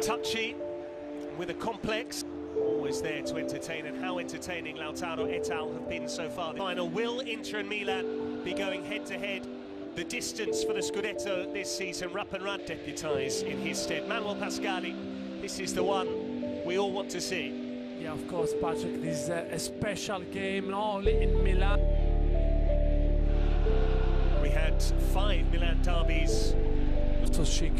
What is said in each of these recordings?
touchy with a complex. Always there to entertain, and how entertaining Lautaro et al. have been so far. The final will Inter and Milan be going head to head. The distance for the Scudetto this season, Rappenrad deputise in his stead. Manuel Pascali, this is the one we all want to see. Yeah, of course, Patrick. This is a, a special game, not only in Milan. We had five Milan derbies Chic.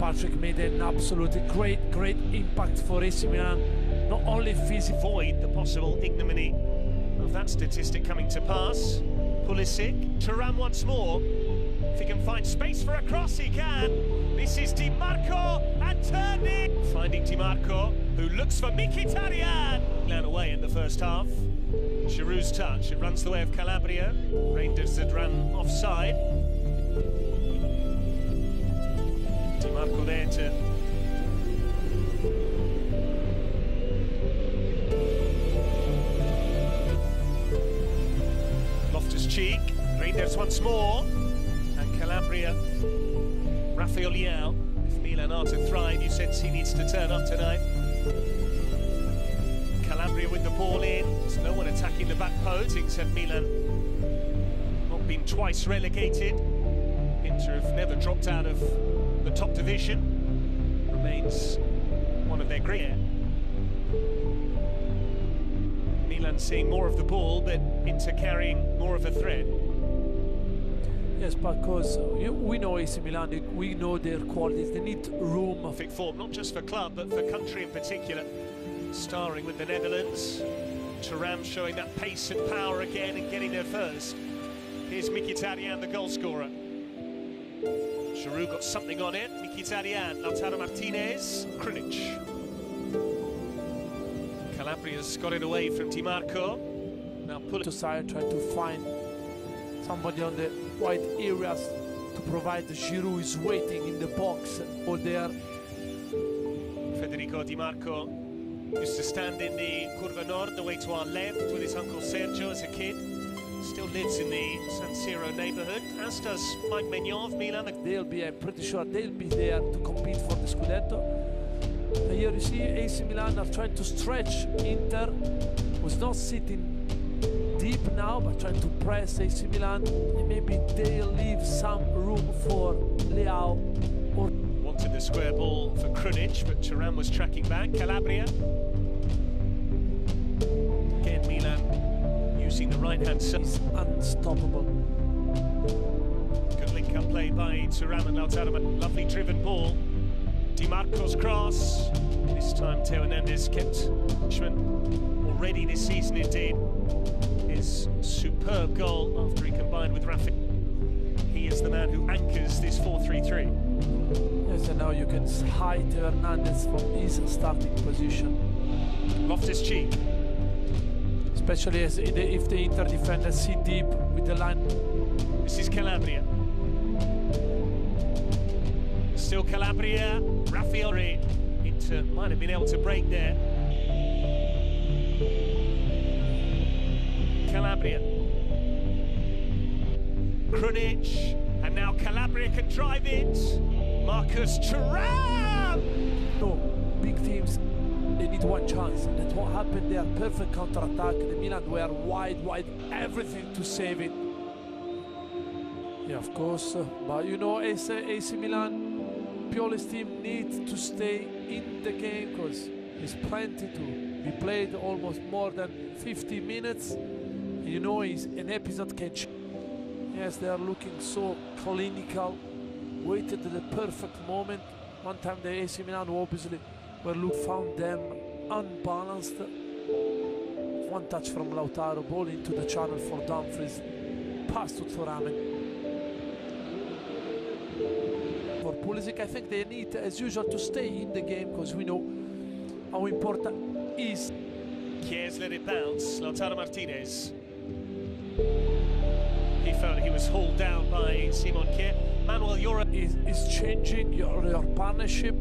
Patrick made an absolutely great, great impact for AC Milan. Not only physically, avoid the possible ignominy of that statistic coming to pass. Pulisic, Thuram once more. If he can find space for a cross, he can. This is Dimarco and turning. Finding Dimarco, who looks for Mkhitaryan. Milan away in the first half. Giroud's touch, it runs the way of Calabria. Reijnders had run offside. Loftus Cheek, Reijnders once more, and Calabria, Rafael Leao. If Milan are to thrive, you sense he needs to turn up tonight. Calabria with the ball in, there's no one attacking the back post except Milan. Not been twice relegated. Inter have never dropped out of the top division. Remains one of their great. Milan seeing more of the ball, but Inter carrying more of a thread. yes, because we know AC Milan, we know their qualities. They need room. Perfect form, not just for club, but for country in particular. Starring with the Netherlands. Thuram showing that pace and power again and getting there first. Here's Mkhitaryan, the goal scorer. Giroud got something on it. Mkhitaryan, Lautaro Martinez, Krunic. Calabria's got it away from Dimarco. Now pull to side, try to find somebody on the wide areas to provide the Giroud is waiting in the box or there. Federico Dimarco used to stand in the Curva Nord, the way to our left, with his uncle Sergio as a kid. Still lives in the San Siro neighbourhood, as does Mike Maignan of Milan. They'll be, I'm pretty sure they'll be there to compete for the Scudetto. And here you see AC Milan are trying to stretch Inter, who's not sitting deep now, but trying to press AC Milan. And maybe they'll leave some room for Leao or Wanted the square ball for Krunic, but Thuram was tracking back. Calabria. Using the right hand side. is unstoppable. Good link up play by Thuram and Lautaro. Lovely driven ball. Dimarco's cross. This time Theo Hernandez kept already this season indeed. His superb goal after he combined with Rafi. He is the man who anchors this 4-3-3. Yes, and now you can hide Hernandez from his starting position. Loftus Cheek. Especially as if the Inter defenders sit deep with the line. This is Calabria. Still Calabria. Raffiori. Uh, might have been able to break there. Calabria. Krunic. And now Calabria can drive it. Marcus big teams, need one chance. That's what happened there. Perfect counter-attack. The Milan were wide, wide, everything to save it. Yeah, of course. uh, But you know, AC, AC Milan, Pioli's team need to stay in the game because there's plenty to be played, almost more than 50 minutes. You know, it's an episode catch. Yes, they are looking so clinical, waited the perfect moment. One time the AC Milan obviously were look found them unbalanced. One touch from Lautaro, ball into the channel for Dumfries, pass to Thuram. For Pulisic, I think they need, as usual, to stay in the game because we know how important is Kiers let it bounce. Lautaro Martinez. He felt he was hauled down by Simon Kjaer. Manuel Euro. is, is changing your, your partnership.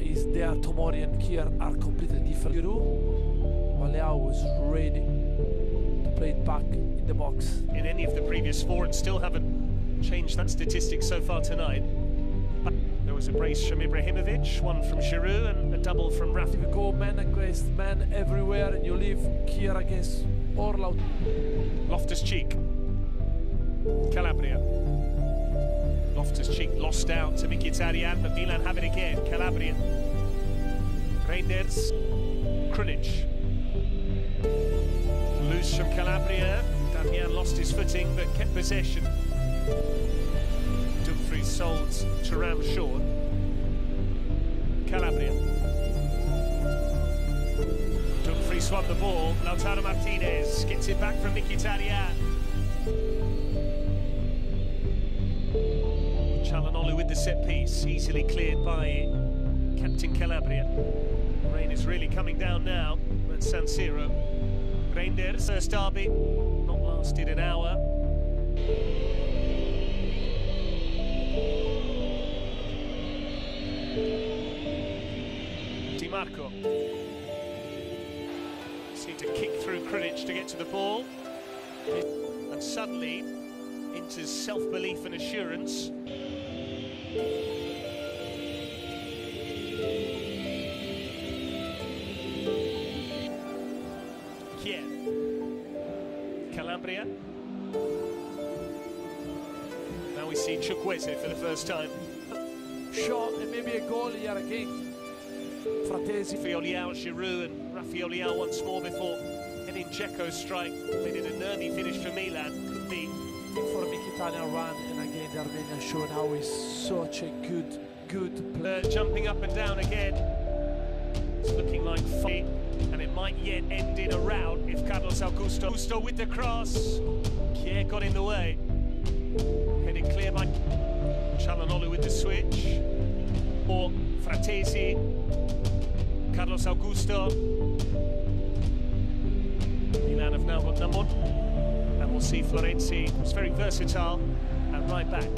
Is there Tomori and Kjaer are completely different. Giroud, Leao was ready to play it back in the box. in any of the previous four and still haven't changed that statistic so far tonight. There was a brace from Ibrahimovic, one from Giroud, and a double from Rafa. If you go man against man everywhere and you leave Kjaer against Orlaut, Loftus Cheek. Calabria. Loftus Cheek lost out to Mkhitaryan, but Milan have it again. Calabria. Reijnders. Krunic. Loose from Calabria. Darmian lost his footing but kept possession. Dumfries sold to Ram short. Calabria. Dumfries won the ball. Lautaro Martinez gets it back from Mkhitaryan. Calhanoglu with the set piece, easily cleared by Captain Calabria. The rain is really coming down now at San Siro. Reijnders, first derby, not lasted an hour. Dimarco. Seemed to kick through Krunic to get to the ball. And suddenly, into self-belief and assurance. Kjaer. Calabria. Now we see Chukwueze for the first time. shot and maybe a goal here again. Frattesi. Rafael Giroud and Rafael Leao once more before hitting Dzeko's strike. Made it a nervy finish for Milan. Could be for Mkhitaryan run and again the Armenian showing how he's such a good, good player. jumping up and down again. It's looking like fun, and it might yet end in a rout if Carlos Augusto. Augusto with the cross. Kjaer got in the way. Headed clear by Calhanoglu with the switch. Or Frattesi. Carlos Augusto. Milan have now got number one. We'll see Florenzi, who's very versatile, and right back.